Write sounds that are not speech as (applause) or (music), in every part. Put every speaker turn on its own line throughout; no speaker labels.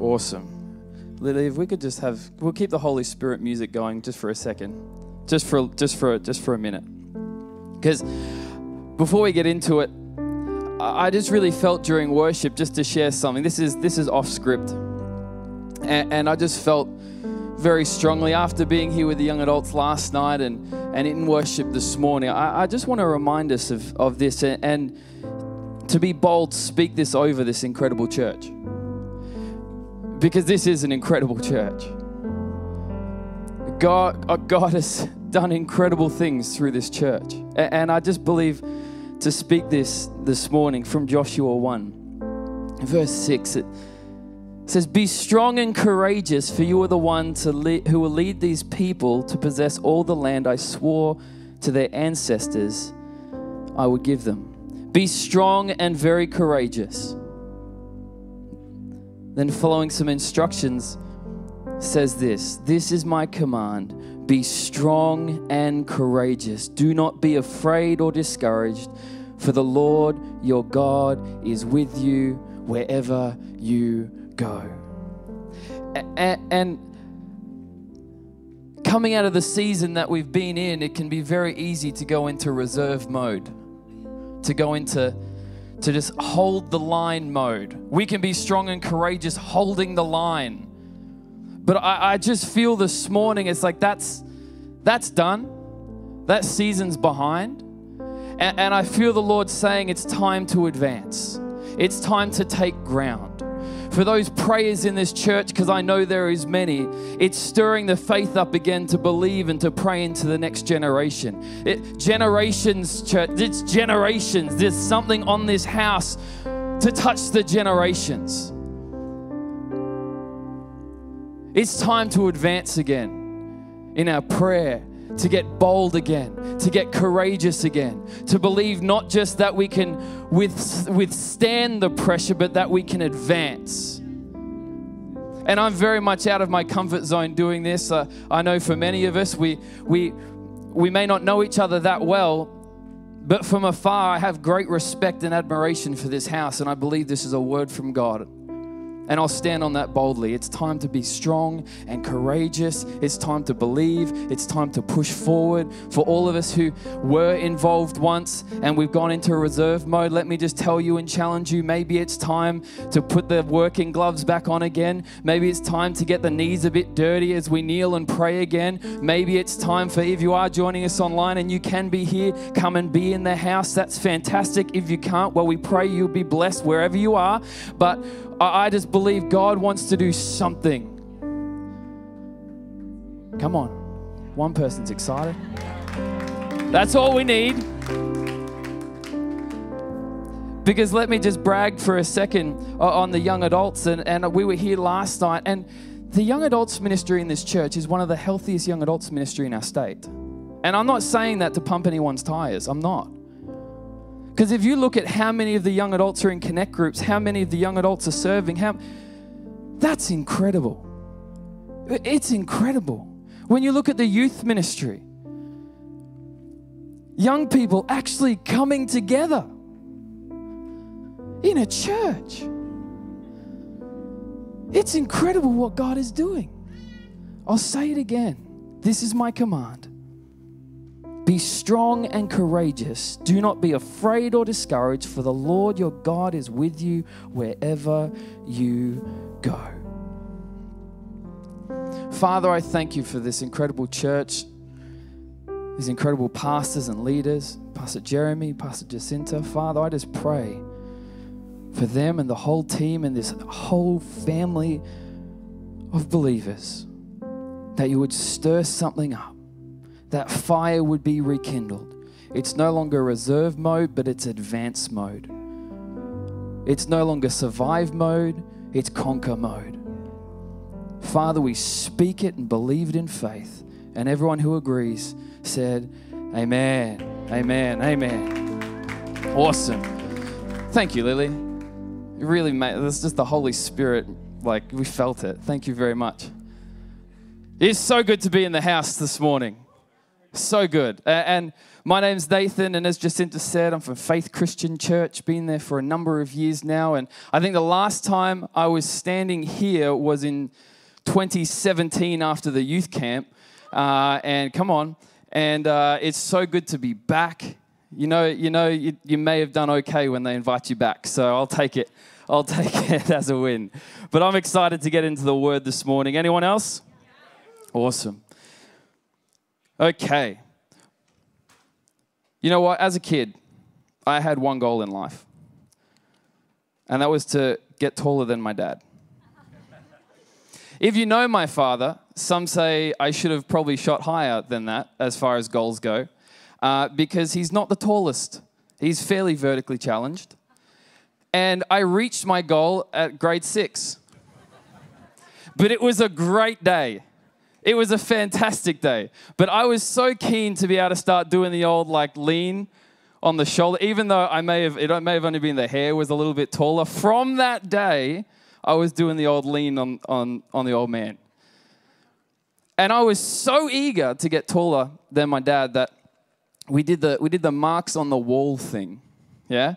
Awesome. Lily, if we could just have, we'll keep the Holy Spirit music going just for a second, just for just for just for a minute, because before we get into it, I just really felt during worship just to share something. This is this is off script, and, and I just felt very strongly after being here with the young adults last night and, and in worship this morning. I, I just want to remind us of, of this and, and to be bold, speak this over this incredible church because this is an incredible church. God, uh, God has done incredible things through this church. And I just believe to speak this this morning from Joshua 1, verse 6. It says, Be strong and courageous, for you are the one to lead, who will lead these people to possess all the land I swore to their ancestors I would give them. Be strong and very courageous. Then, following some instructions, says this This is my command be strong and courageous. Do not be afraid or discouraged, for the Lord your God is with you wherever you go. And coming out of the season that we've been in, it can be very easy to go into reserve mode, to go into to just hold the line mode. We can be strong and courageous holding the line. But I, I just feel this morning it's like that's that's done. That season's behind. And, and I feel the Lord saying it's time to advance. It's time to take ground for those prayers in this church, because I know there is many, it's stirring the faith up again to believe and to pray into the next generation. It, generations, church, it's generations. There's something on this house to touch the generations. It's time to advance again in our prayer, to get bold again, to get courageous again, to believe not just that we can withstand the pressure, but that we can advance. And I'm very much out of my comfort zone doing this. Uh, I know for many of us, we, we, we may not know each other that well, but from afar, I have great respect and admiration for this house, and I believe this is a word from God. And I'll stand on that boldly. It's time to be strong and courageous. It's time to believe. It's time to push forward. For all of us who were involved once and we've gone into reserve mode, let me just tell you and challenge you maybe it's time to put the working gloves back on again. Maybe it's time to get the knees a bit dirty as we kneel and pray again. Maybe it's time for if you are joining us online and you can be here, come and be in the house. That's fantastic. If you can't, well, we pray you'll be blessed wherever you are. But I, just believe God wants to do something. Come on. One person's excited. That's all we need. Because let me just brag for a second uh, on the young adults. And, and we were here last night, and the young adults ministry in this church is one of the healthiest young adults ministry in our state. And I'm not saying that to pump anyone's tires, I'm not. Because if you look at how many of the young adults are in connect groups, how many of the young adults are serving, how that's incredible. It's incredible. When you look at the youth ministry, young people actually coming together in a church. It's incredible what God is doing. I'll say it again. This is my command be strong and courageous. Do not be afraid or discouraged, for the Lord your God is with you wherever you go. Father, I thank you for this incredible church, these incredible pastors and leaders, Pastor Jeremy, Pastor Jacinta. Father, I just pray for them and the whole team and this whole family of believers that you would stir something up that fire would be rekindled. It's no longer reserve mode, but it's advance mode. It's no longer survive mode, it's conquer mode. Father, we speak it and believe it in faith. And everyone who agrees said, Amen, Amen, Amen. Awesome. Thank you, Lily. It really, made, that's just the Holy Spirit. Like, we felt it. Thank you very much. It's so good to be in the house this morning. So good. Uh, and my name's Nathan, and as Jacinta said, I'm from Faith Christian Church, been there for a number of years now. And I think the last time I was standing here was in 2017 after the youth camp. Uh, and come on, and uh, it's so good to be back. You know, you know, you, you may have done okay when they invite you back, so I'll take it. I'll (laughs) take it as a win. But I'm excited to get into the word this morning. Anyone else? Awesome. Okay. You know what? As a kid, I had one goal in life, and that was to get taller than my dad. if you know my father, some say I should have probably shot higher than that as far as goals go, uh, because he's not the tallest. He's fairly vertically challenged. And I reached my goal at grade six. but it was a great day. It was a fantastic day. But I was so keen to be able to start doing the old like lean on the shoulder, even though I may have, it may have only been the hair was a little bit taller. From that day, I was doing the old lean on, on, on the old man. And I was so eager to get taller than my dad that we did the, we did the marks on the wall thing. Yeah?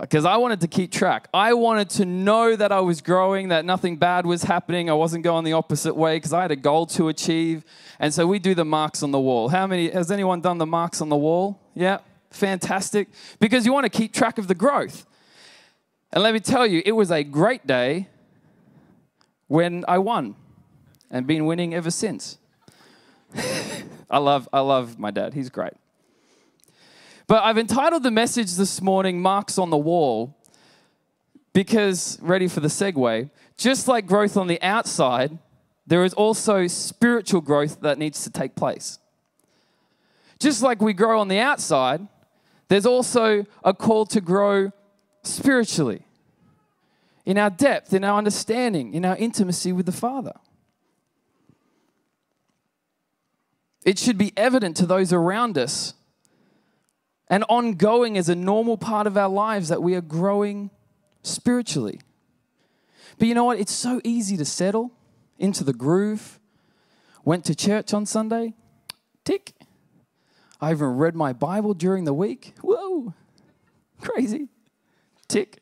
because I wanted to keep track. I wanted to know that I was growing, that nothing bad was happening. I wasn't going the opposite way because I had a goal to achieve. And so we do the marks on the wall. How many has anyone done the marks on the wall? Yeah, fantastic. Because you want to keep track of the growth. And let me tell you, it was a great day when I won and been winning ever since. (laughs) I love I love my dad. He's great. But I've entitled the message this morning, Marks on the Wall, because, ready for the segue, just like growth on the outside, there is also spiritual growth that needs to take place. Just like we grow on the outside, there's also a call to grow spiritually in our depth, in our understanding, in our intimacy with the Father. It should be evident to those around us and ongoing as a normal part of our lives that we are growing spiritually. But you know what? It's so easy to settle into the groove. Went to church on Sunday, tick. I even read my Bible during the week. Whoa, crazy, tick.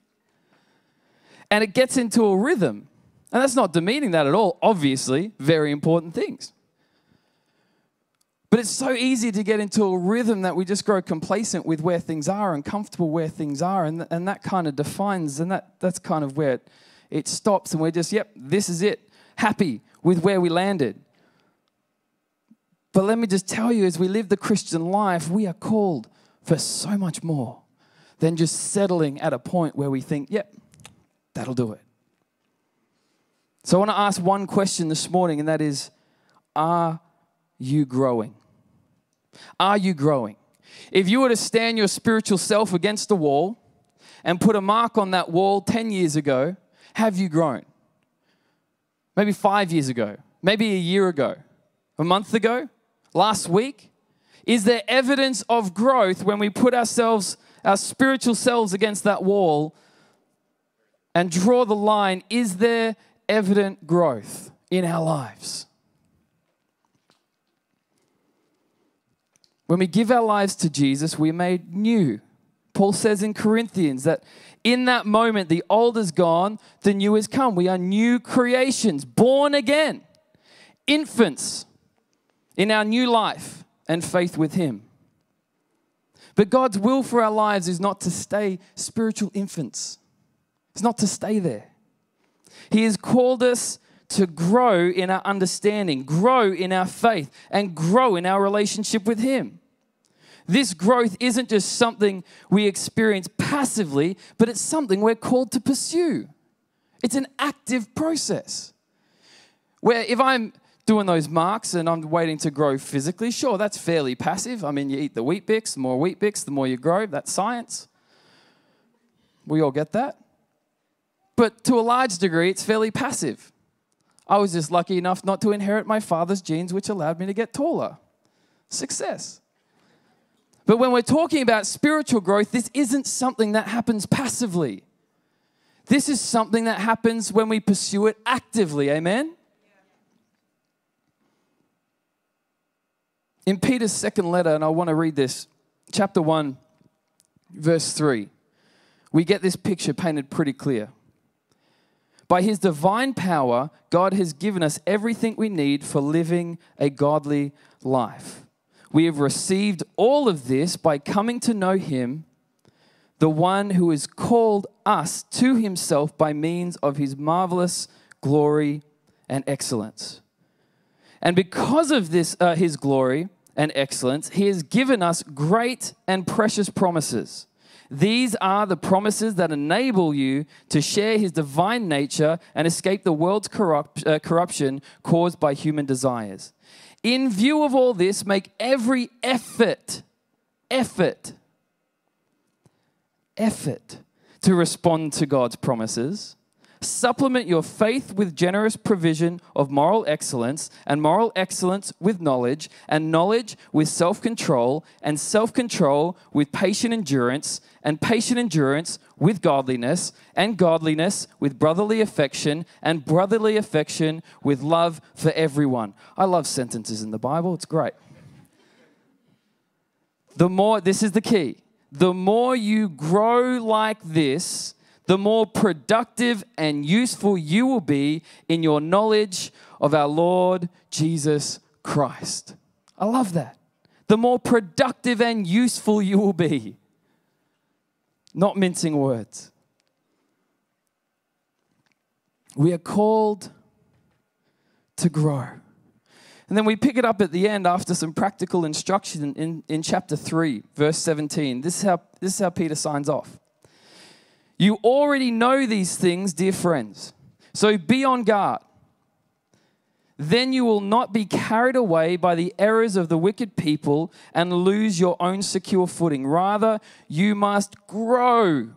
And it gets into a rhythm. And that's not demeaning that at all, obviously, very important things. But it's so easy to get into a rhythm that we just grow complacent with where things are and comfortable where things are. And, and that kind of defines, and that, that's kind of where it, it stops. And we're just, yep, this is it. Happy with where we landed. But let me just tell you, as we live the Christian life, we are called for so much more than just settling at a point where we think, yep, that'll do it. So I want to ask one question this morning, and that is, are you growing? Are you growing? If you were to stand your spiritual self against the wall and put a mark on that wall 10 years ago, have you grown? Maybe five years ago, maybe a year ago, a month ago, last week? Is there evidence of growth when we put ourselves, our spiritual selves against that wall and draw the line? Is there evident growth in our lives? When we give our lives to Jesus, we're made new. Paul says in Corinthians that in that moment, the old is gone, the new has come. We are new creations, born again, infants in our new life and faith with Him. But God's will for our lives is not to stay spiritual infants, it's not to stay there. He has called us to grow in our understanding, grow in our faith, and grow in our relationship with Him. This growth isn't just something we experience passively, but it's something we're called to pursue. It's an active process. Where if I'm doing those marks and I'm waiting to grow physically, sure, that's fairly passive. I mean, you eat the Weet-Bix, the more Weet-Bix, the more you grow. That's science. We all get that. But to a large degree, it's fairly passive. I was just lucky enough not to inherit my father's genes, which allowed me to get taller. Success. But when we're talking about spiritual growth, this isn't something that happens passively. This is something that happens when we pursue it actively. Amen? In Peter's second letter, and I want to read this, chapter 1, verse 3, we get this picture painted pretty clear. By his divine power, God has given us everything we need for living a godly life. We have received all of this by coming to know him, the one who has called us to himself by means of his marvelous glory and excellence. And because of this, uh, his glory and excellence, he has given us great and precious promises. These are the promises that enable you to share his divine nature and escape the world's corrupt, uh, corruption caused by human desires. In view of all this, make every effort, effort, effort to respond to God's promises Supplement your faith with generous provision of moral excellence, and moral excellence with knowledge, and knowledge with self control, and self control with patient endurance, and patient endurance with godliness, and godliness with brotherly affection, and brotherly affection with love for everyone. I love sentences in the Bible, it's great. The more, this is the key, the more you grow like this, the more productive and useful you will be in your knowledge of our Lord Jesus Christ. I love that. The more productive and useful you will be. Not mincing words. We are called to grow. And then we pick it up at the end after some practical instruction in, in chapter 3, verse 17. This is, how, this is how Peter signs off. You already know these things, dear friends. So be on guard. Then you will not be carried away by the errors of the wicked people and lose your own secure footing. Rather, you must grow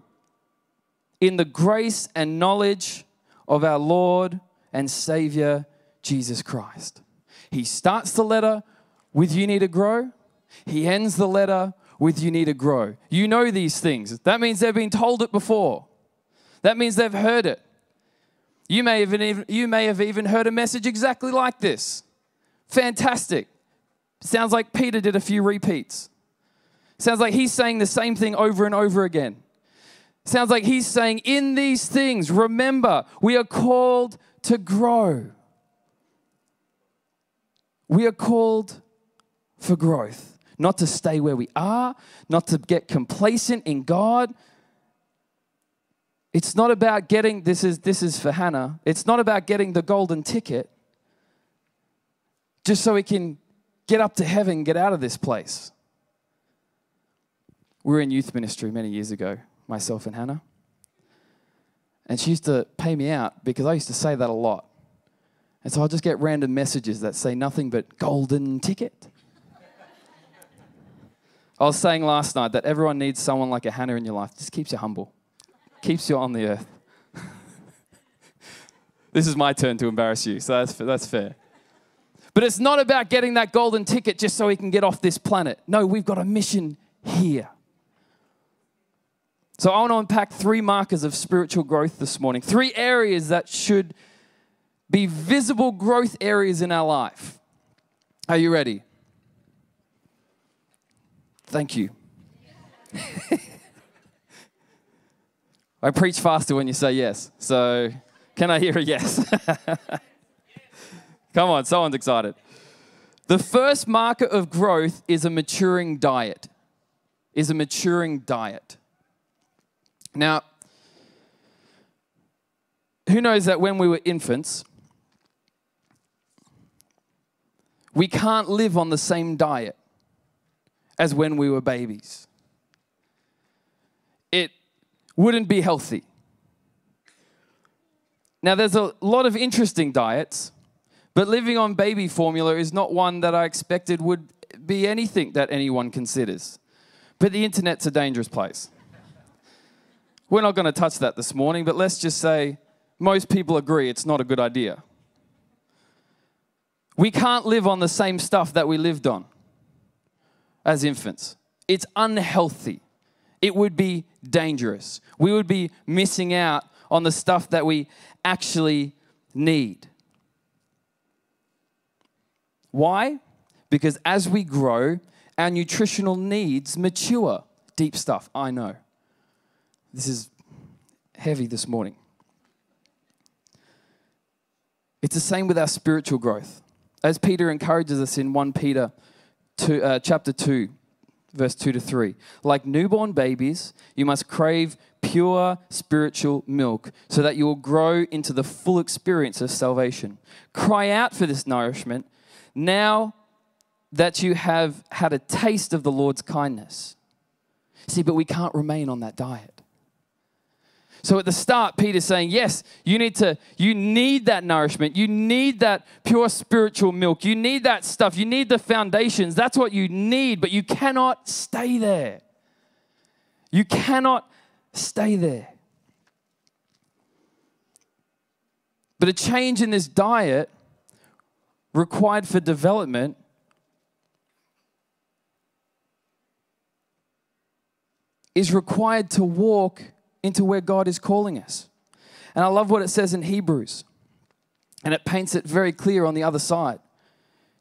in the grace and knowledge of our Lord and Savior, Jesus Christ. He starts the letter with you need to grow. He ends the letter with you need to grow. You know these things. That means they've been told it before. That means they've heard it. You may, even, you may have even heard a message exactly like this. Fantastic. Sounds like Peter did a few repeats. Sounds like he's saying the same thing over and over again. Sounds like he's saying, in these things, remember, we are called to grow. We are called for growth not to stay where we are, not to get complacent in God. It's not about getting this is this is for Hannah. It's not about getting the golden ticket just so we can get up to heaven, get out of this place. We were in youth ministry many years ago, myself and Hannah. And she used to pay me out because I used to say that a lot. And so I'll just get random messages that say nothing but golden ticket. I was saying last night that everyone needs someone like a Hannah in your life. Just keeps you humble, keeps you on the earth. (laughs) this is my turn to embarrass you, so that's, that's fair. But it's not about getting that golden ticket just so we can get off this planet. No, we've got a mission here. So I want to unpack three markers of spiritual growth this morning, three areas that should be visible growth areas in our life. Are you ready? Thank you. (laughs) I preach faster when you say yes. So, can I hear a yes? (laughs) Come on, someone's excited. The first marker of growth is a maturing diet. Is a maturing diet. Now, who knows that when we were infants, we can't live on the same diet as when we were babies. It wouldn't be healthy. Now, there's a lot of interesting diets, but living on baby formula is not one that I expected would be anything that anyone considers. But the internet's a dangerous place. We're not going to touch that this morning, but let's just say most people agree it's not a good idea. We can't live on the same stuff that we lived on as infants. It's unhealthy. It would be dangerous. We would be missing out on the stuff that we actually need. Why? Because as we grow, our nutritional needs mature. Deep stuff, I know. This is heavy this morning. It's the same with our spiritual growth. As Peter encourages us in 1 Peter to, uh, chapter 2, verse 2 to 3. Like newborn babies, you must crave pure spiritual milk so that you will grow into the full experience of salvation. Cry out for this nourishment now that you have had a taste of the Lord's kindness. See, but we can't remain on that diet. So at the start, Peter's saying, yes, you need to, you need that nourishment. You need that pure spiritual milk. You need that stuff. You need the foundations. That's what you need, but you cannot stay there. You cannot stay there. But a change in this diet required for development is required to walk into where God is calling us. And I love what it says in Hebrews, and it paints it very clear on the other side.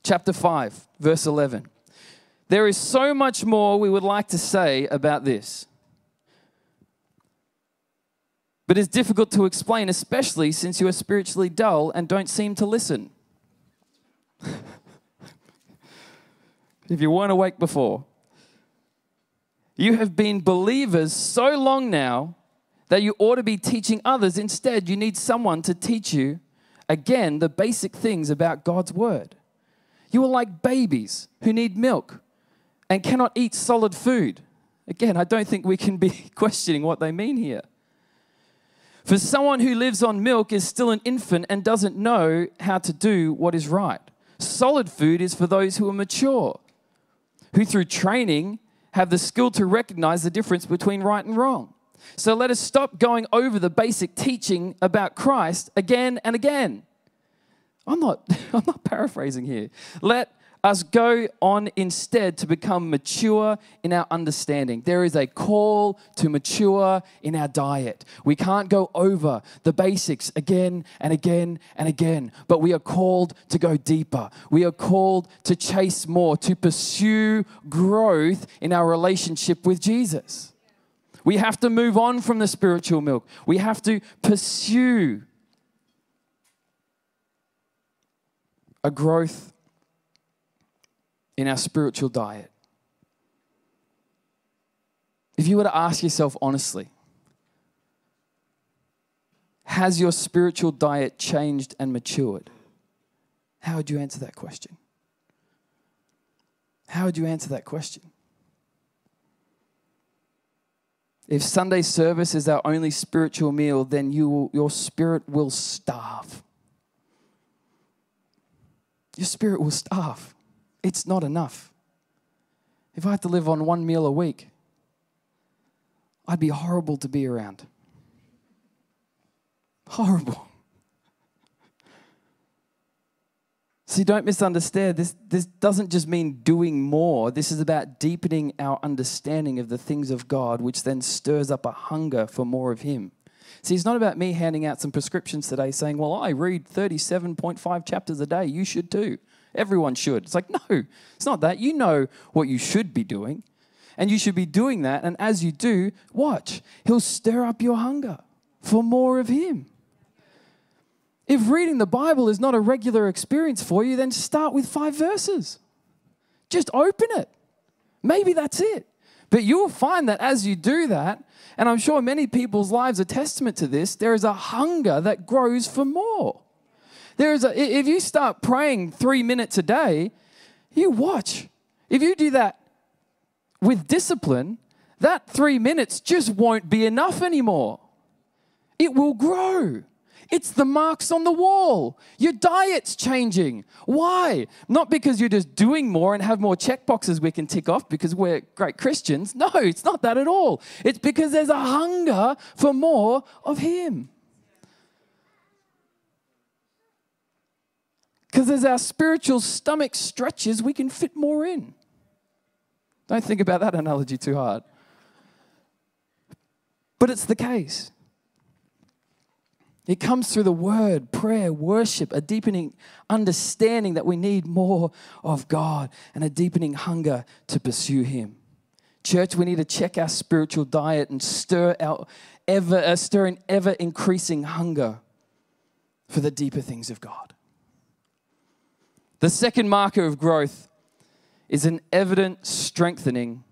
Chapter 5, verse 11. There is so much more we would like to say about this, but it's difficult to explain, especially since you are spiritually dull and don't seem to listen. (laughs) if you weren't awake before, you have been believers so long now that you ought to be teaching others. Instead, you need someone to teach you, again, the basic things about God's word. You are like babies who need milk and cannot eat solid food. Again, I don't think we can be (laughs) questioning what they mean here. For someone who lives on milk is still an infant and doesn't know how to do what is right. Solid food is for those who are mature, who through training have the skill to recognize the difference between right and wrong. So let us stop going over the basic teaching about Christ again and again. I'm not, (laughs) I'm not paraphrasing here. Let us go on instead to become mature in our understanding. There is a call to mature in our diet. We can't go over the basics again and again and again, but we are called to go deeper. We are called to chase more, to pursue growth in our relationship with Jesus. We have to move on from the spiritual milk. We have to pursue a growth in our spiritual diet. If you were to ask yourself honestly, has your spiritual diet changed and matured? How would you answer that question? How would you answer that question? If Sunday service is our only spiritual meal, then you will, your spirit will starve. Your spirit will starve. It's not enough. If I had to live on one meal a week, I'd be horrible to be around. Horrible. See, don't misunderstand. This, this doesn't just mean doing more. This is about deepening our understanding of the things of God, which then stirs up a hunger for more of Him. See, it's not about me handing out some prescriptions today saying, well, I read 37.5 chapters a day. You should too. Everyone should. It's like, no, it's not that. You know what you should be doing. And you should be doing that. And as you do, watch, He'll stir up your hunger for more of Him. If reading the Bible is not a regular experience for you, then start with five verses. Just open it. Maybe that's it. But you'll find that as you do that, and I'm sure many people's lives are testament to this, there is a hunger that grows for more. There is a, if you start praying three minutes a day, you watch. If you do that with discipline, that three minutes just won't be enough anymore. It will grow. It's the marks on the wall. Your diet's changing. Why? Not because you're just doing more and have more check boxes we can tick off because we're great Christians. No, it's not that at all. It's because there's a hunger for more of Him. Because as our spiritual stomach stretches, we can fit more in. Don't think about that analogy too hard. But it's the case. It comes through the word, prayer, worship, a deepening understanding that we need more of God and a deepening hunger to pursue Him. Church, we need to check our spiritual diet and stir, our ever, uh, stir an ever increasing hunger for the deeper things of God. The second marker of growth is an evident strengthening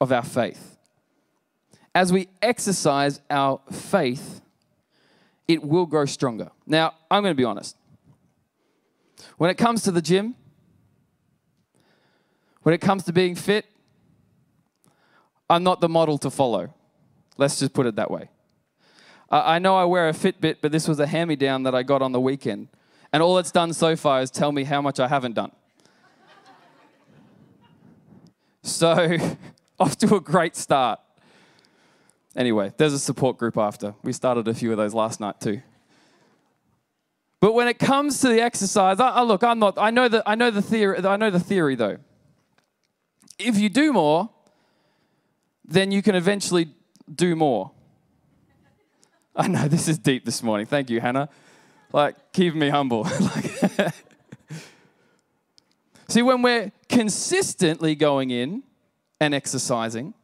of our faith. As we exercise our faith, it will grow stronger. Now, I'm going to be honest. When it comes to the gym, when it comes to being fit, I'm not the model to follow. Let's just put it that way. I know I wear a Fitbit, but this was a hand me down that I got on the weekend. And all it's done so far is tell me how much I haven't done. (laughs) so, (laughs) off to a great start. Anyway, there's a support group after. We started a few of those last night too. But when it comes to the exercise, I, I look, I'm not. I know the, I know the theory. I know the theory though. If you do more, then you can eventually do more. (laughs) I know this is deep this morning. Thank you, Hannah. Like keep me humble. (laughs) (laughs) See, when we're consistently going in and exercising,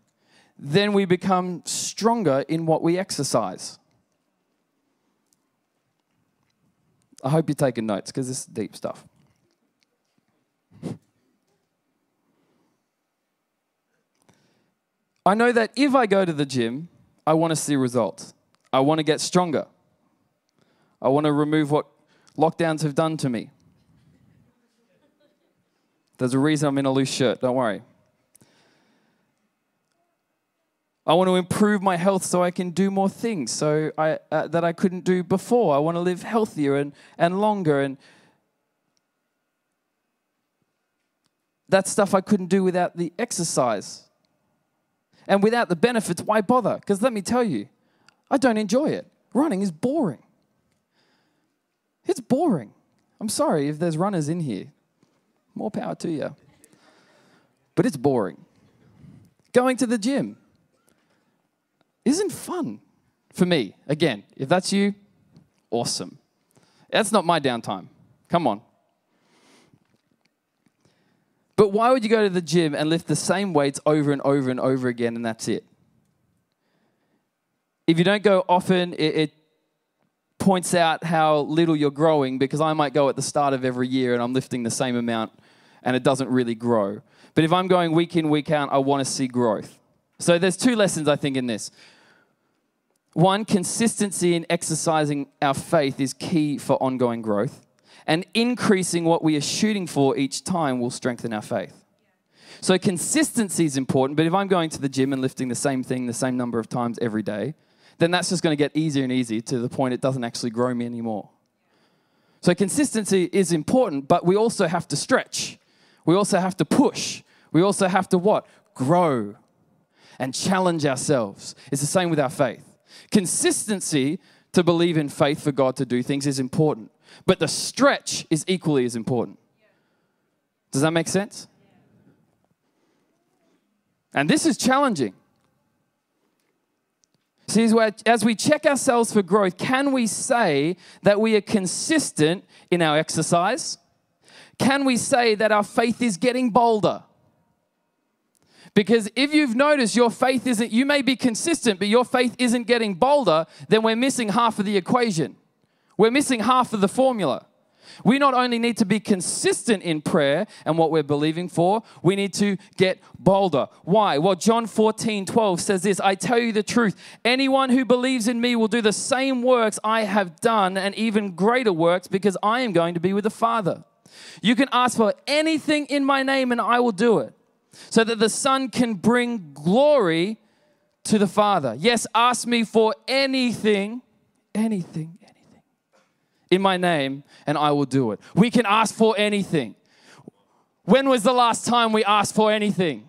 then we become stronger in what we exercise. I hope you're taking notes because this is deep stuff. I know that if I go to the gym, I want to see results. I want to get stronger. I want to remove what lockdowns have done to me. There's a reason I'm in a loose shirt, don't worry. I want to improve my health so I can do more things so I, uh, that I couldn't do before. I want to live healthier and, and longer. And that's stuff I couldn't do without the exercise. And without the benefits, why bother? Because let me tell you, I don't enjoy it. Running is boring. It's boring. I'm sorry if there's runners in here. More power to you. But it's boring. Going to the gym, isn't fun for me. Again, if that's you, awesome. That's not my downtime. Come on. But why would you go to the gym and lift the same weights over and over and over again and that's it? If you don't go often, it, it points out how little you're growing because I might go at the start of every year and I'm lifting the same amount and it doesn't really grow. But if I'm going week in, week out, I want to see growth. So there's two lessons, I think, in this. One, consistency in exercising our faith is key for ongoing growth, and increasing what we are shooting for each time will strengthen our faith. So consistency is important, but if I'm going to the gym and lifting the same thing the same number of times every day, then that's just going to get easier and easier to the point it doesn't actually grow me anymore. So consistency is important, but we also have to stretch. We also have to push. We also have to what? Grow and challenge ourselves. It's the same with our faith. Consistency to believe in faith for God to do things is important, but the stretch is equally as important. Does that make sense? And this is challenging. See, as we check ourselves for growth, can we say that we are consistent in our exercise? Can we say that our faith is getting bolder? Because if you've noticed your faith isn't, you may be consistent, but your faith isn't getting bolder, then we're missing half of the equation. We're missing half of the formula. We not only need to be consistent in prayer and what we're believing for, we need to get bolder. Why? Well, John 14, 12 says this I tell you the truth, anyone who believes in me will do the same works I have done and even greater works because I am going to be with the Father. You can ask for anything in my name and I will do it so that the Son can bring glory to the Father. Yes, ask me for anything, anything, anything in my name, and I will do it. We can ask for anything. When was the last time we asked for anything?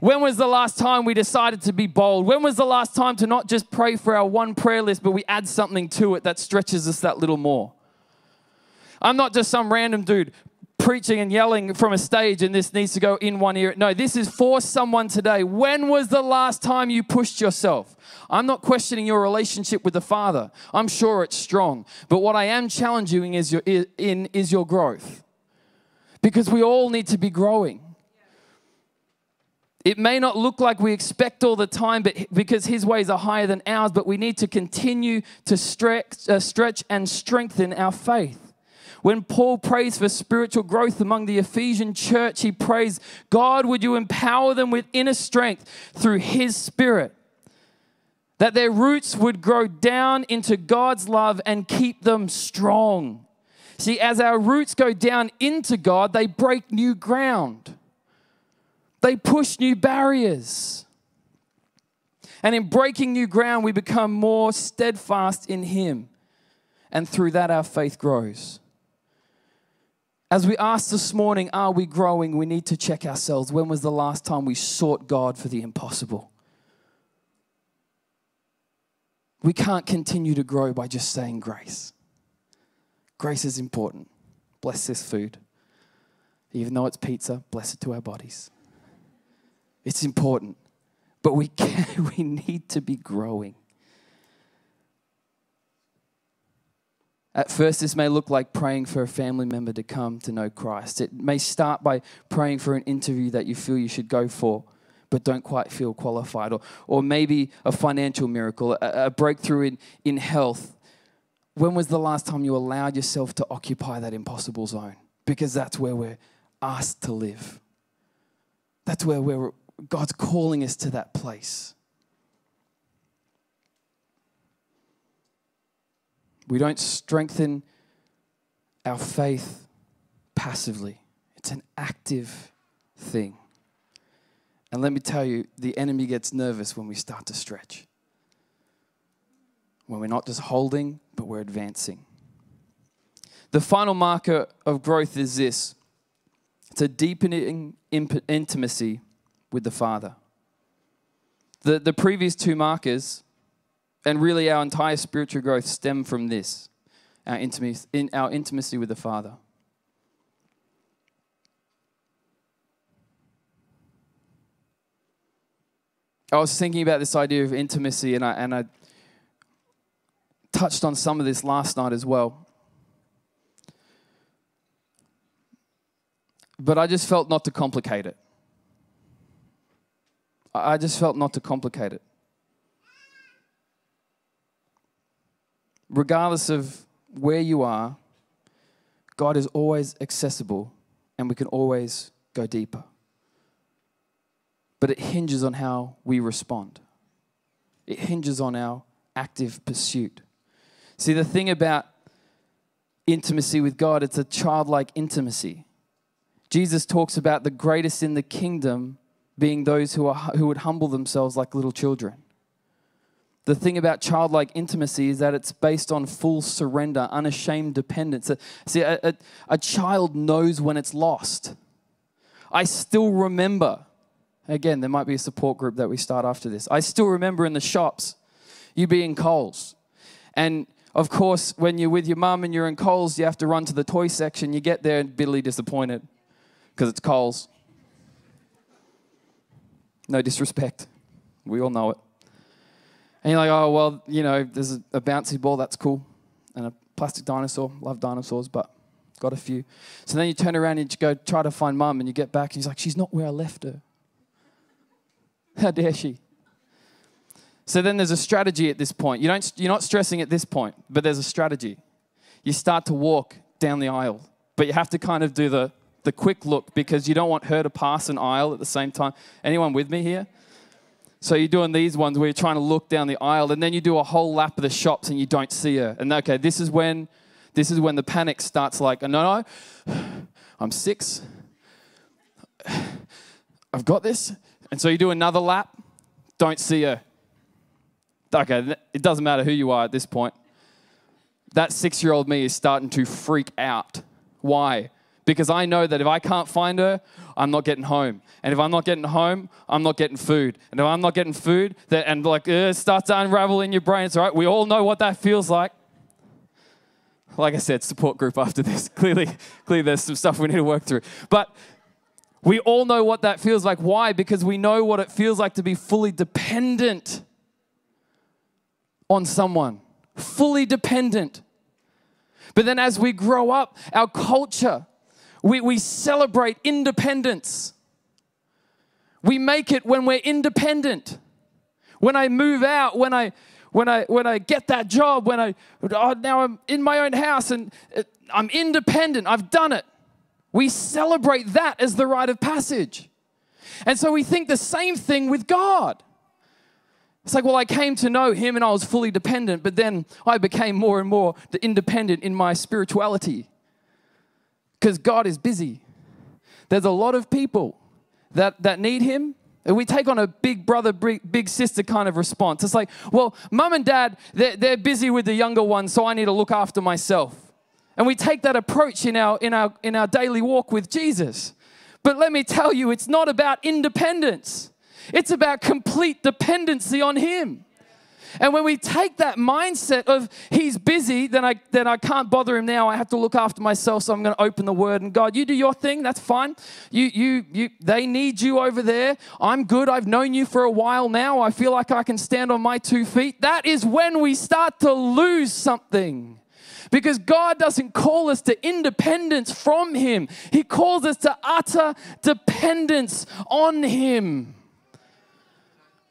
When was the last time we decided to be bold? When was the last time to not just pray for our one prayer list, but we add something to it that stretches us that little more? I'm not just some random dude preaching and yelling from a stage and this needs to go in one ear. No, this is for someone today. When was the last time you pushed yourself? I'm not questioning your relationship with the Father. I'm sure it's strong. But what I am challenging is your, in is your growth. Because we all need to be growing. It may not look like we expect all the time, but because His ways are higher than ours, but we need to continue to stretch, uh, stretch and strengthen our faith. When Paul prays for spiritual growth among the Ephesian church, he prays, God, would you empower them with inner strength through his spirit, that their roots would grow down into God's love and keep them strong. See, as our roots go down into God, they break new ground, they push new barriers. And in breaking new ground, we become more steadfast in Him. And through that, our faith grows. As we ask this morning, are we growing? We need to check ourselves. When was the last time we sought God for the impossible? We can't continue to grow by just saying grace. Grace is important. Bless this food. Even though it's pizza, bless it to our bodies. It's important. But we, can, (laughs) we need to be growing. At first, this may look like praying for a family member to come to know Christ. It may start by praying for an interview that you feel you should go for, but don't quite feel qualified, or, or maybe a financial miracle, a, a breakthrough in, in health. When was the last time you allowed yourself to occupy that impossible zone? Because that's where we're asked to live. That's where we're, God's calling us to that place. We don't strengthen our faith passively, it's an active thing. And let me tell you, the enemy gets nervous when we start to stretch. When we're not just holding, but we're advancing. The final marker of growth is this it's a deepening intimacy with the Father. The, the previous two markers and really, our entire spiritual growth stemmed from this our intimacy, in our intimacy with the Father. I was thinking about this idea of intimacy, and I, and I touched on some of this last night as well. But I just felt not to complicate it. I just felt not to complicate it. regardless of where you are, God is always accessible and we can always go deeper. But it hinges on how we respond, it hinges on our active pursuit. See, the thing about intimacy with God, it's a childlike intimacy. Jesus talks about the greatest in the kingdom being those who, are, who would humble themselves like little children. The thing about childlike intimacy is that it's based on full surrender, unashamed dependence. Uh, see, a, a, a child knows when it's lost. I still remember, again, there might be a support group that we start after this. I still remember in the shops, you being Coles. And of course, when you're with your mum and you're in Coles, you have to run to the toy section. You get there and bitterly disappointed because it's Coles. No disrespect. We all know it. And you're like, oh, well, you know, there's a bouncy ball, that's cool, and a plastic dinosaur. Love dinosaurs, but got a few. So then you turn around and you go try to find mum, and you get back, and he's like, she's not where I left her. (laughs) How dare she? So then there's a strategy at this point. You don't, you're not stressing at this point, but there's a strategy. You start to walk down the aisle, but you have to kind of do the, the quick look because you don't want her to pass an aisle at the same time. Anyone with me here? So you're doing these ones where you're trying to look down the aisle, and then you do a whole lap of the shops and you don't see her. And okay, this is when this is when the panic starts like, no, no, I'm six. I've got this. And so you do another lap, don't see her. Okay, it doesn't matter who you are at this point. That six year old me is starting to freak out. Why? because I know that if I can't find her, I'm not getting home. And if I'm not getting home, I'm not getting food. And if I'm not getting food, that, and like uh, starts to unravel in your brains, right? We all know what that feels like. Like I said, support group after this. (laughs) clearly, clearly there's some stuff we need to work through. But we all know what that feels like. Why? Because we know what it feels like to be fully dependent on someone, fully dependent. But then as we grow up, our culture we, we celebrate independence. We make it when we're independent. When I move out, when I when I when I get that job, when I oh, now I'm in my own house and uh, I'm independent. I've done it. We celebrate that as the rite of passage. And so we think the same thing with God. It's like, well, I came to know him and I was fully dependent, but then I became more and more independent in my spirituality because God is busy. There's a lot of people that, that need Him. And we take on a big brother, big sister kind of response. It's like, well, mum and dad, they're, they're busy with the younger ones, so I need to look after myself. And we take that approach in our, in, our, in our daily walk with Jesus. But let me tell you, it's not about independence, it's about complete dependency on Him. And when we take that mindset of he's busy, then I then I can't bother him now. I have to look after myself, so I'm going to open the word and God, you do your thing, that's fine. You you you they need you over there. I'm good. I've known you for a while now. I feel like I can stand on my two feet. That is when we start to lose something. Because God doesn't call us to independence from Him, He calls us to utter dependence on Him.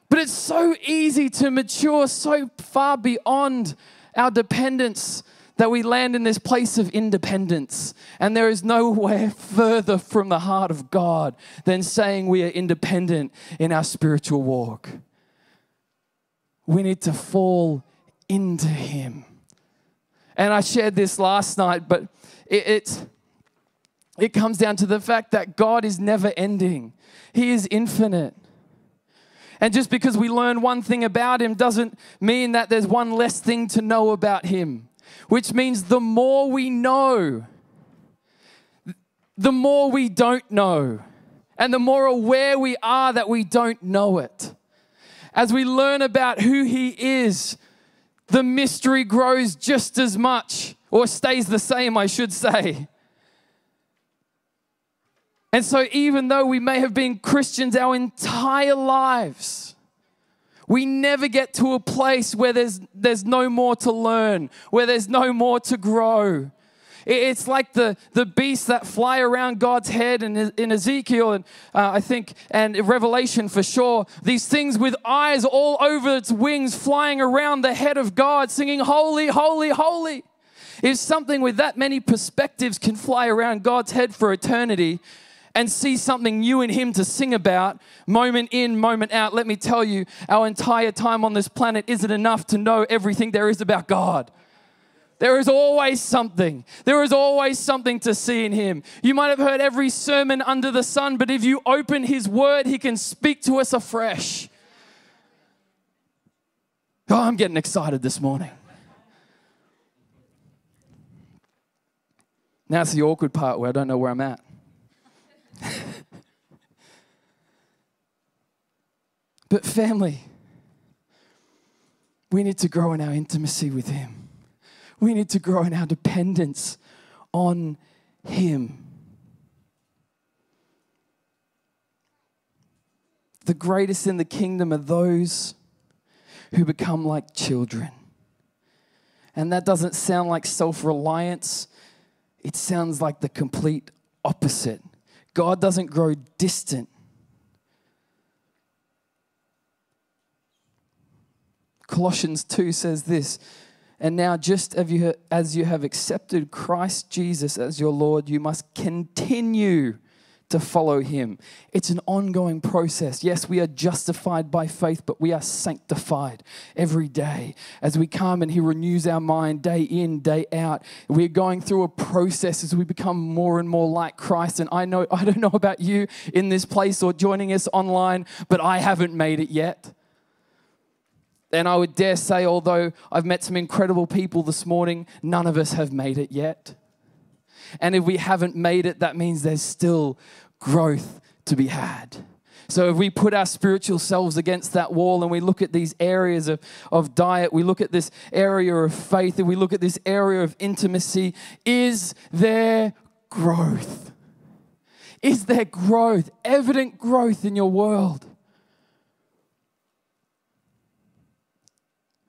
But it's so easy to mature so far beyond our dependence that we land in this place of independence. And there is nowhere (laughs) further from the heart of God than saying we are independent in our spiritual walk. We need to fall into Him. And I shared this last night, but it, it, it comes down to the fact that God is never ending, He is infinite. And just because we learn one thing about him doesn't mean that there's one less thing to know about him, which means the more we know, the more we don't know, and the more aware we are that we don't know it. As we learn about who he is, the mystery grows just as much, or stays the same, I should say. And so, even though we may have been Christians our entire lives, we never get to a place where there's, there's no more to learn, where there's no more to grow. It's like the, the beasts that fly around God's head in, in Ezekiel, and uh, I think, and Revelation for sure. These things with eyes all over its wings flying around the head of God, singing, Holy, Holy, Holy. If something with that many perspectives can fly around God's head for eternity, and see something new in Him to sing about, moment in, moment out. Let me tell you, our entire time on this planet isn't enough to know everything there is about God. There is always something. There is always something to see in him. You might have heard every sermon under the sun, but if you open his word, he can speak to us afresh. Oh, I'm getting excited this morning. Now it's the awkward part where I don't know where I'm at. (laughs) but, family, we need to grow in our intimacy with Him. We need to grow in our dependence on Him. The greatest in the kingdom are those who become like children. And that doesn't sound like self reliance, it sounds like the complete opposite God doesn't grow distant. Colossians 2 says this And now, just as you have accepted Christ Jesus as your Lord, you must continue to follow him. It's an ongoing process. Yes, we are justified by faith, but we are sanctified every day. As we come and he renews our mind day in, day out, we're going through a process as we become more and more like Christ. And I know (laughs) I don't know about you in this place or joining us online, but I haven't made it yet. And I would dare say, although I've met some incredible people this morning, none of us have made it yet. And if we haven't made it, that means there's still growth to be had. So if we put our spiritual selves against that wall and we look at these areas of, of diet, we look at this area of faith, and we look at this area of intimacy, is there growth? Is there growth, evident growth in your world?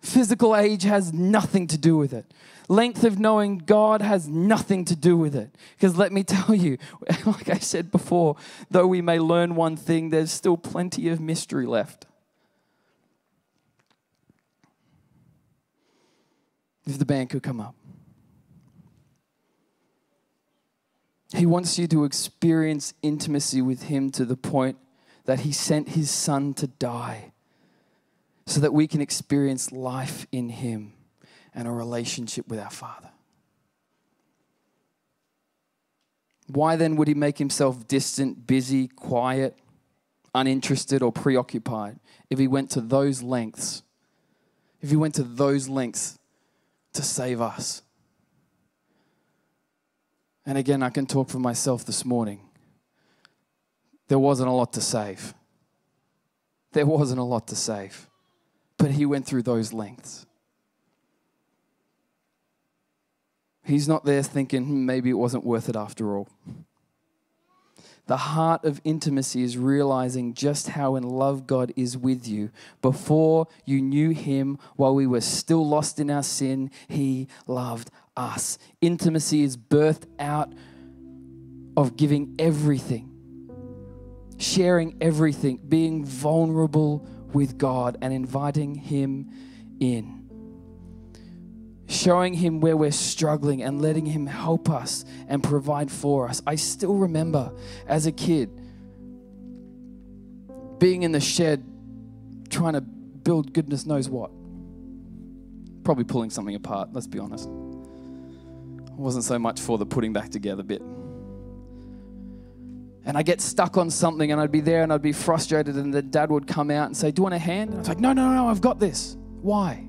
Physical age has nothing to do with it length of knowing God has nothing to do with it. Because let me (laughs) tell you, (laughs) like I said before, though we may learn one thing, there's still plenty of mystery left. If the band could come up, He wants you to experience intimacy with Him to the point that He sent His Son to die so that we can experience life in Him and a relationship with our Father. Why then would he make himself distant, busy, quiet, uninterested, or preoccupied if he went to those lengths? If he went to those lengths to save us? And again, I can talk for myself this morning. There wasn't a lot to save. There wasn't a lot to save. But he went through those lengths. He's not there thinking, hmm, maybe it wasn't worth it after all. The heart of intimacy is realizing just how in love God is with you. Before you knew Him, while we were still lost in our sin, He loved us. Intimacy is birthed out of giving everything, sharing everything, being vulnerable with God and inviting Him in showing Him where we're struggling and letting Him help us and provide for us. I still remember as a kid being in the shed trying to build goodness knows what. Probably pulling something apart, let's be honest. It wasn't so much for the putting back together bit. And I get stuck on something and I'd be there and I'd be frustrated and the dad would come out and say, Do you want a hand? And I was like, No, no, no, I've got this. Why?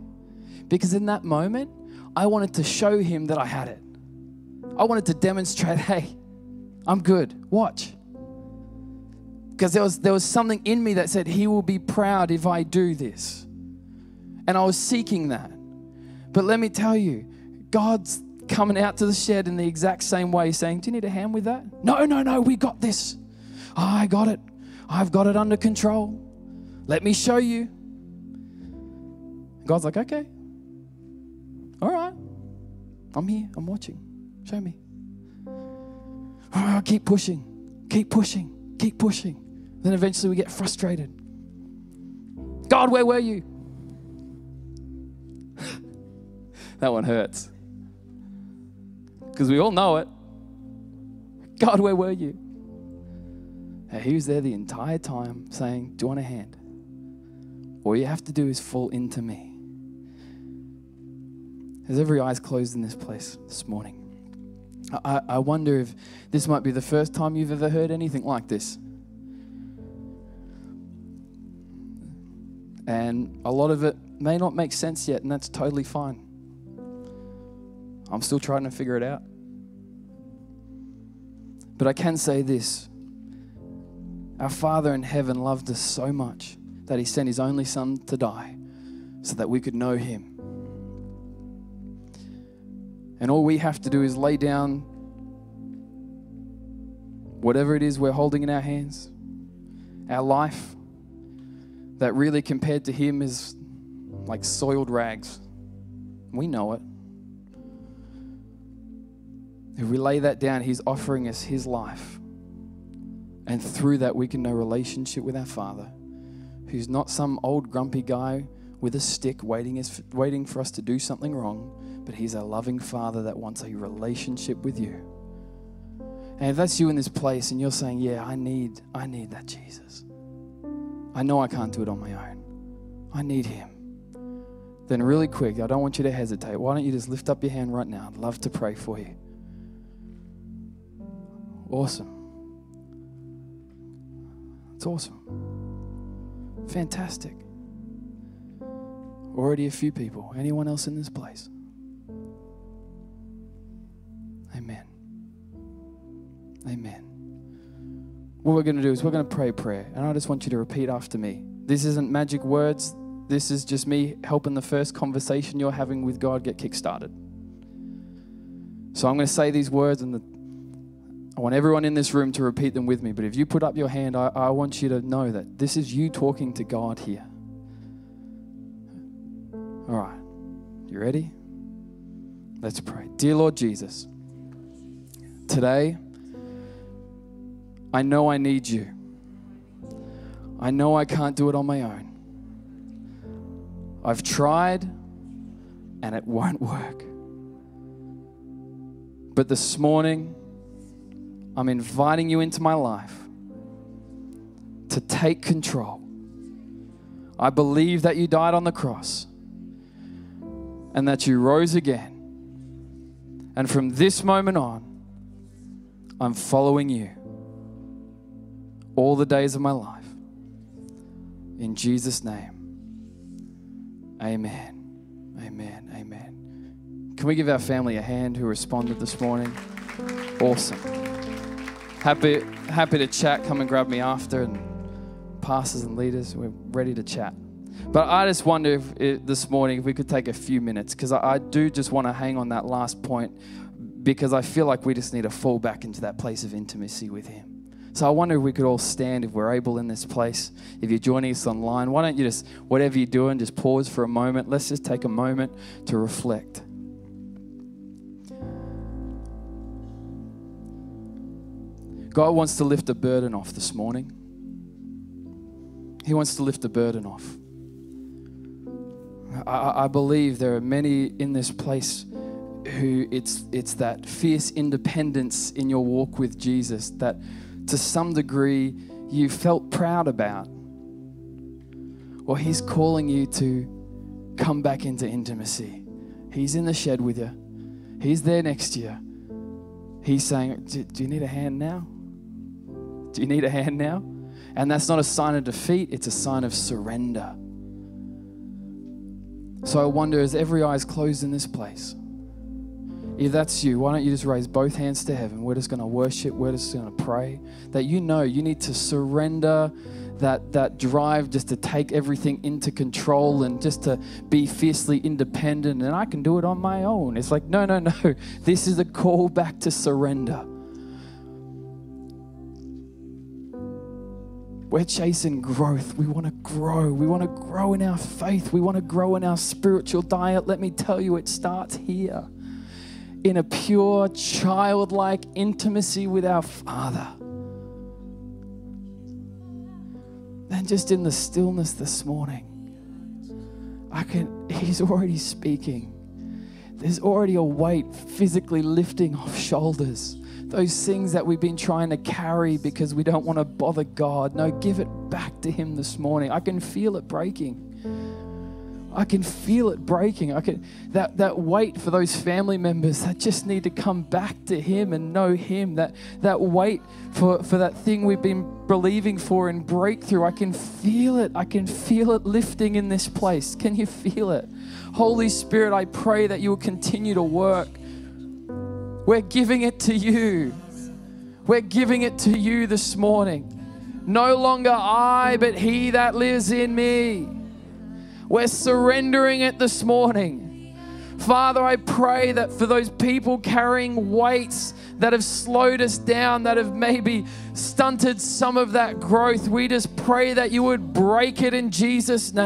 Because in that moment, I wanted to show him that I had it. I wanted to demonstrate, (laughs) hey, I'm good. Watch. Because there was, there was something in me that said, He will be proud if I do this. And I was seeking that. But let me tell you, God's coming out to the shed in the exact same way, saying, Do you need a hand with that? No, no, no, we got this. Oh, I got it. I've got it under control. Let me show you. God's like, Okay, all right. I'm here. I'm watching. Show me. All keep pushing. Keep pushing. Keep pushing. Then eventually we get frustrated. God, where were you? (laughs) that one hurts. Because we all know it. God, where were you? And he was there the entire time saying, Do you want a hand? All you have to do is fall into me. As every eye's closed in this place this morning, I, I wonder if this might be the first time you've ever heard anything like this. And a lot of it may not make sense yet, and that's totally fine. I'm still trying to figure it out. But I can say this Our Father in heaven loved us so much that He sent His only Son to die so that we could know Him and all we have to do is lay down whatever it is we're holding in our hands, our life, that really compared to Him is like soiled rags. We know it. If we lay that down, He's offering us His life. And through that, we can know relationship with our Father, who's not some old grumpy guy with a stick waiting, waiting for us to do something wrong but He's a loving Father that wants a relationship with you. And if that's you in this place and you're saying, Yeah, I need, I need that Jesus. I know I can't do it on my own. I need him. Then, really quick, I don't want you to hesitate. Why don't you just lift up your hand right now? I'd love to pray for you. Awesome. It's awesome. Fantastic. Already a few people. Anyone else in this place? Amen. Amen. What we're going to do is we're going to pray a prayer, and I just want you to repeat after me. This isn't magic words. This is just me helping the first conversation you're having with God get kickstarted. So I'm going to say these words, and the, I want everyone in this room to repeat them with me. But if you put up your hand, I, I want you to know that this is you talking to God here. All right. You ready? Let's pray. Dear Lord Jesus, today, I know I need you. I know I can't do it on my own. I've tried and it won't work. But this morning, I'm inviting you into my life to take control. I believe that you died on the cross and that you rose again. And from this moment on, I'm following you all the days of my life. In Jesus' name, amen. Amen. Amen. Can we give our family a hand who responded this morning? Awesome. Happy, happy to chat. Come and grab me after, and pastors and leaders, we're ready to chat. But I just wonder if it, this morning if we could take a few minutes because I, I do just want to hang on that last point because I feel like we just need to fall back into that place of intimacy with Him. So I wonder if we could all stand if we're able in this place. If you're joining us online, why don't you just, whatever you're doing, just pause for a moment. Let's just take a moment to reflect. God wants to lift a burden off this morning. He wants to lift a burden off. I, I believe there are many in this place who it's it's that fierce independence in your walk with Jesus that to some degree you felt proud about. Well, he's calling you to come back into intimacy. He's in the shed with you. He's there next to you. He's saying, do, you need a hand now? Do you need a hand now? And that's not a sign of defeat, it's a sign of surrender. So I wonder, as every eye is closed in this place, if that's you, why don't you just raise both hands to heaven? We're just going to worship, we're just going to pray. That you know you need to surrender that, that drive just to take everything into control and just to be fiercely independent and I can do it on my own. It's like, no, no, no. (laughs) This is a call back to surrender. We're chasing growth. We want to grow. We want to grow in our faith. We want to grow in our spiritual diet. Let me tell you, it starts here in a pure, childlike intimacy with our Father. And just in the stillness this morning, I can, He's already speaking. There's already a weight physically lifting off shoulders. Those things that we've been trying to carry because we don't want to bother God. No, give it back to Him this morning. I can feel it breaking. I can feel it breaking. I can that that weight for those family members that just need to come back to him and know him. That that weight for, for that thing we've been believing for and breakthrough. I can feel it. I can feel it lifting in this place. Can you feel it? Holy Spirit, I pray that you will continue to work. We're giving it to you. We're giving it to you this morning. No longer I, but he that lives in me. We're surrendering it this morning. Father, I pray that for those people carrying weights that have slowed us down, that have maybe stunted some of that growth, we just pray that you would break it in Jesus' name.